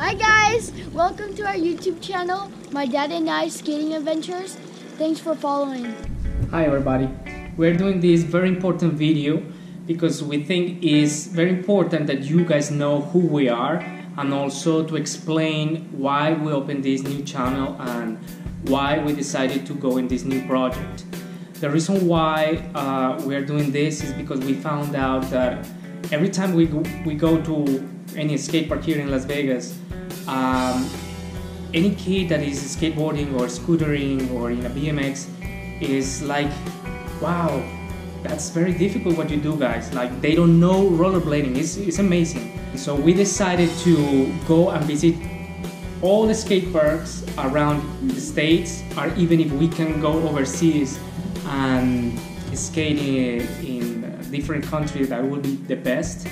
Hi guys, welcome to our YouTube channel, My Dad and I Skating Adventures. Thanks for following. Hi everybody. We're doing this very important video because we think it's very important that you guys know who we are and also to explain why we opened this new channel and why we decided to go in this new project. The reason why uh, we're doing this is because we found out that every time we go, we go to any skate park here in Las Vegas, um, any kid that is skateboarding or scootering or in a BMX is like, wow, that's very difficult what you do, guys. Like they don't know rollerblading. It's, it's amazing. So we decided to go and visit all the skate parks around the states, or even if we can go overseas and skate in, in different countries, that would be the best.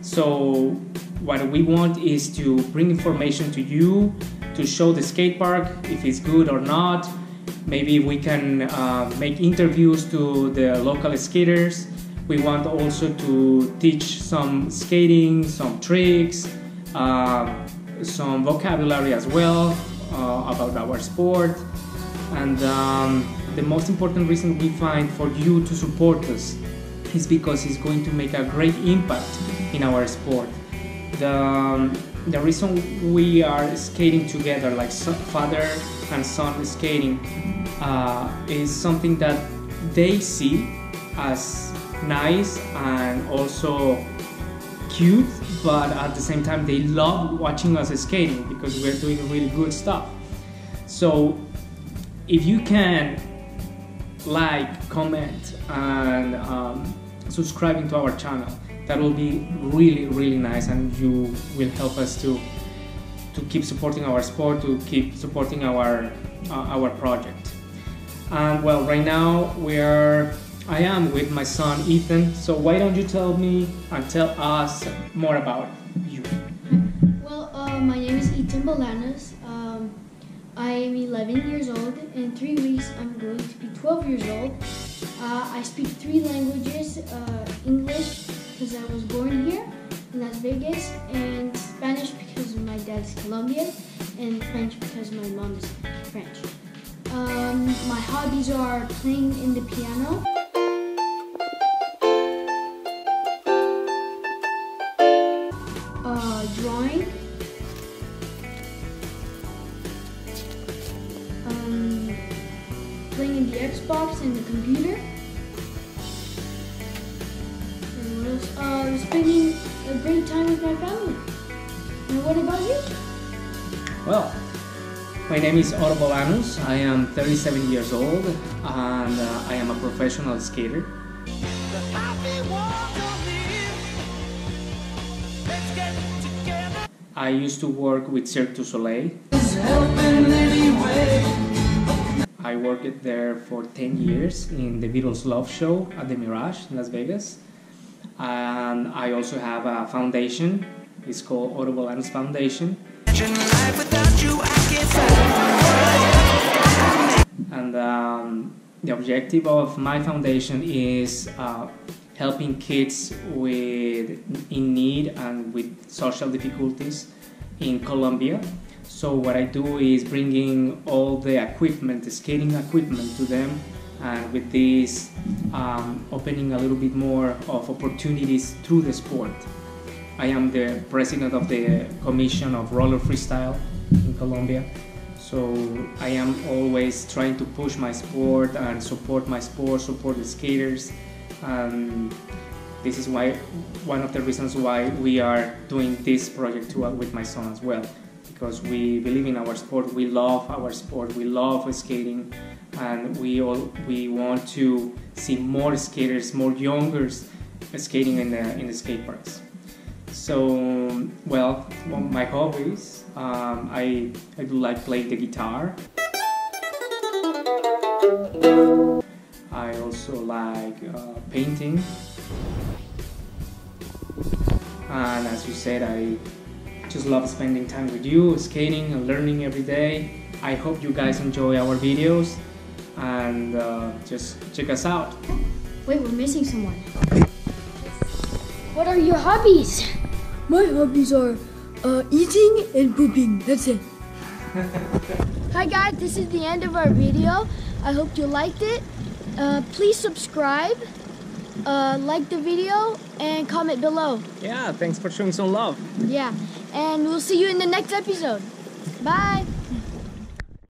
So what we want is to bring information to you, to show the skate park if it's good or not. Maybe we can uh, make interviews to the local skaters. We want also to teach some skating, some tricks, uh, some vocabulary as well uh, about our sport. And um, the most important reason we find for you to support us is because it's going to make a great impact in our sport. The, um, the reason we are skating together, like father and son skating, uh, is something that they see as nice and also cute, but at the same time they love watching us skating because we're doing really good stuff. So if you can like, comment, and um, subscribing to our channel, that will be really, really nice, and you will help us to to keep supporting our sport, to keep supporting our uh, our project. And well, right now we are. I am with my son Eitan. So why don't you tell me and tell us more about you? Well, uh, my name is Eitan Bolanos. Um, I am 11 years old. In three weeks, I'm going to be 12 years old. Uh, I speak three languages, uh, English because I was born here in Las Vegas, and Spanish because my dad's Colombian, and French because my mom is French. Um, my hobbies are playing in the piano. Uh, drawing. Um, playing in the Xbox and the computer. Uh, spending a great time with my family. And what about you? Well, my name is Otto Bolanos. I am 37 years old and uh, I am a professional skater. I used to work with Cirque du Soleil. I worked there for 10 years in the Beatles Love Show at the Mirage in Las Vegas. And I also have a foundation. It's called Otto Bolanos Foundation. And um, the objective of my foundation is uh, helping kids with in need and with social difficulties in Colombia. So what I do is bringing all the equipment, the skating equipment to them, and with this um, opening a little bit more of opportunities through the sport. I am the president of the Commission of Roller Freestyle in Colombia. So I am always trying to push my sport and support my sport, support the skaters. And this is why one of the reasons why we are doing this project too, with my son as well. Because we believe in our sport, we love our sport, we love skating, and we all we want to see more skaters, more youngers skating in the in the skate parks. So, well, well my hobbies, um, I, I do like playing the guitar. I also like uh, painting. And as you said, I just love spending time with you, skating and learning every day. I hope you guys enjoy our videos and uh, just check us out. Wait, we're missing someone. What are your hobbies? My hobbies are Uh, eating and pooping. That's it. Hi guys, this is the end of our video. I hope you liked it. Uh, please subscribe, uh, like the video, and comment below. Yeah, thanks for showing some love. Yeah, and we'll see you in the next episode. Bye.